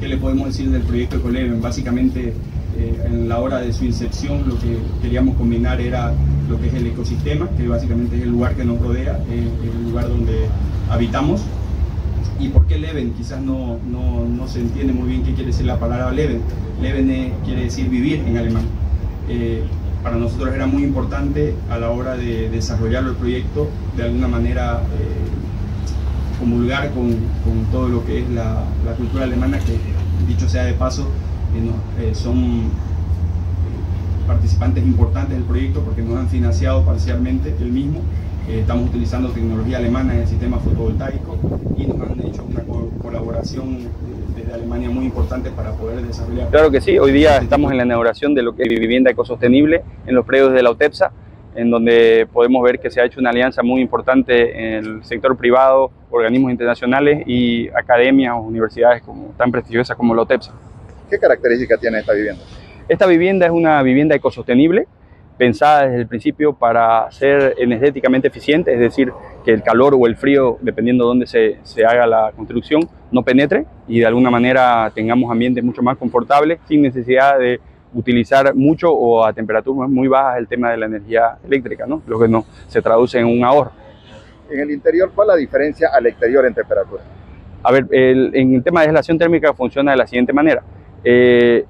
¿qué le podemos decir del proyecto Ecoleven? Básicamente, eh, en la hora de su incepción, lo que queríamos combinar era lo que es el ecosistema, que básicamente es el lugar que nos rodea, eh, el lugar donde habitamos. ¿Y por qué Leven? Quizás no, no, no, se entiende muy bien qué quiere decir la palabra Leven. Leven quiere decir vivir en alemán. Eh, para nosotros era muy importante a la hora de desarrollar el proyecto, de alguna manera comulgar con, con, todo lo que es la, la, cultura alemana, que dicho sea de paso, eh, son participantes importantes del proyecto porque nos han financiado parcialmente el mismo. Eh, estamos utilizando tecnología alemana en el sistema fotovoltaico y nos han hecho una colaboración desde Alemania muy importante para poder desarrollar. Claro que sí, hoy día estamos en la inauguración de lo que es vivienda ecosostenible en los predios de la UTEPSA en donde podemos ver que se ha hecho una alianza muy importante en el sector privado, organismos internacionales y academias o universidades como, tan prestigiosas como la OTEPSA. ¿Qué características tiene esta vivienda? Esta vivienda es una vivienda ecosostenible, pensada desde el principio para ser energéticamente eficiente, es decir, que el calor o el frío, dependiendo de dónde se, se, haga la construcción, no penetre y de alguna manera tengamos ambientes mucho más confortables sin necesidad de utilizar mucho o a temperaturas muy bajas el tema de la energía eléctrica, ¿no? lo que no se traduce en un ahorro. En el interior, ¿cuál es la diferencia al exterior en temperatura? A ver, el, en el tema de aislación térmica funciona de la siguiente manera. Eh,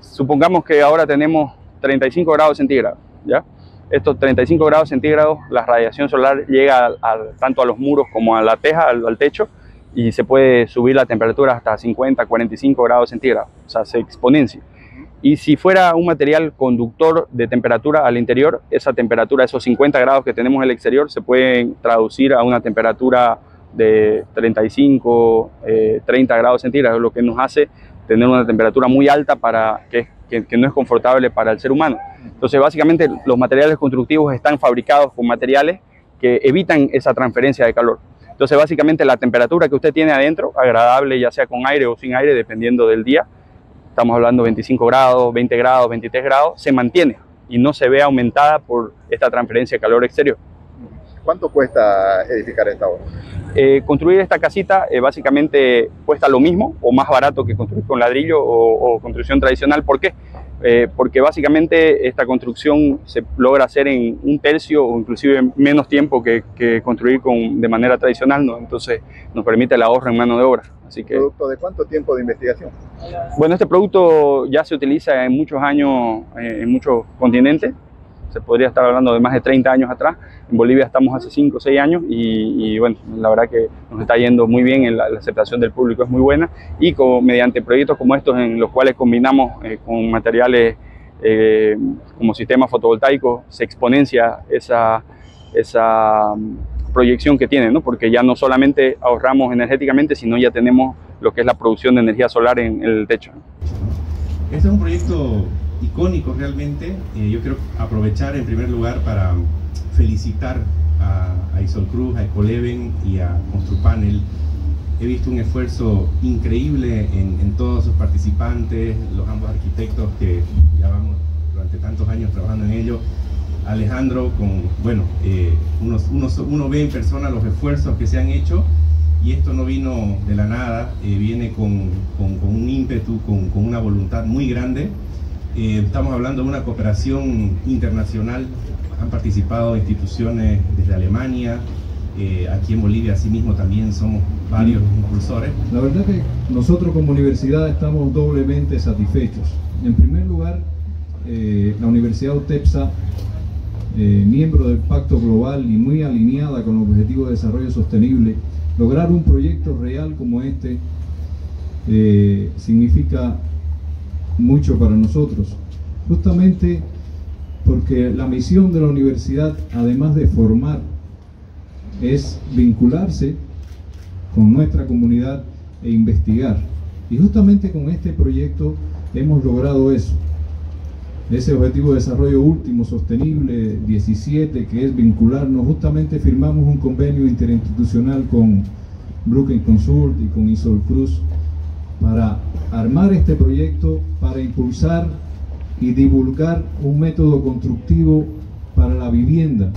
supongamos que ahora tenemos 35 grados centígrados, ¿ya? Estos 35 grados centígrados, la radiación solar llega tanto a los muros como a la teja, al, al techo, y se puede subir la temperatura hasta 50, 45 grados centígrados, o sea, se exponencia. Y si fuera un material conductor de temperatura al interior, esa temperatura, esos 50 grados que tenemos en el exterior, se pueden traducir a una temperatura de 35, 30 eh, grados centígrados, lo que nos hace tener una temperatura muy alta para que, que, no es confortable para el ser humano. Entonces, básicamente, los materiales constructivos están fabricados con materiales que evitan esa transferencia de calor. Entonces, básicamente, la temperatura que usted tiene adentro, agradable ya sea con aire o sin aire, dependiendo del día, estamos hablando 25 grados, 20 grados, 23 grados, se mantiene y no se ve aumentada por esta transferencia de calor exterior. ¿Cuánto cuesta edificar esta obra? Eh, construir esta casita eh, básicamente cuesta lo mismo o más barato que construir con ladrillo o, o construcción tradicional. ¿Por qué? Eh, porque básicamente esta construcción se logra hacer en un tercio o inclusive menos tiempo que, que construir con, de manera tradicional, ¿no? entonces nos permite el ahorro en mano de obra. Así que, ¿Producto de cuánto tiempo de investigación? Bueno, este producto ya se utiliza en muchos años, eh, en muchos continentes, se podría estar hablando de más de 30 años atrás. En Bolivia estamos hace 5 o 6 años y, y, bueno, la verdad que nos está yendo muy bien, en la, la, aceptación del público es muy buena y con, mediante proyectos como estos en los cuales combinamos eh, con materiales eh, como sistemas fotovoltaicos se exponencia esa, esa mm, proyección que tiene, ¿no? porque ya no solamente ahorramos energéticamente, sino ya tenemos lo que es la producción de energía solar en, en el techo. Este es un proyecto icónico realmente. Eh, yo quiero aprovechar en primer lugar para felicitar a, a Isol Cruz, a Ecoleven y a Construpanel. He visto un esfuerzo increíble en, en, todos sus participantes, los ambos arquitectos que ya vamos durante tantos años trabajando en ello. Alejandro, con, bueno, eh, uno, uno, uno, ve en persona los esfuerzos que se han hecho y esto no vino de la nada, eh, viene con, con, con, un ímpetu, con, con una voluntad muy grande eh, estamos hablando de una cooperación internacional, han participado instituciones desde Alemania, eh, aquí en Bolivia asimismo también somos varios impulsores. La verdad que nosotros como universidad estamos doblemente satisfechos. En primer lugar, eh, la Universidad UTEPSA, miembro del Pacto Global y muy alineada con los Objetivos de Desarrollo Sostenible, lograr un proyecto real como este significa mucho para nosotros, justamente porque la misión de la universidad, además de formar, es vincularse con nuestra comunidad e investigar. Y justamente con este proyecto hemos logrado eso. Ese objetivo de desarrollo último, sostenible 17, que es vincularnos, justamente firmamos un convenio interinstitucional con Brookings Consult y con Isol Cruz para armar este proyecto, para impulsar y divulgar un método constructivo para la vivienda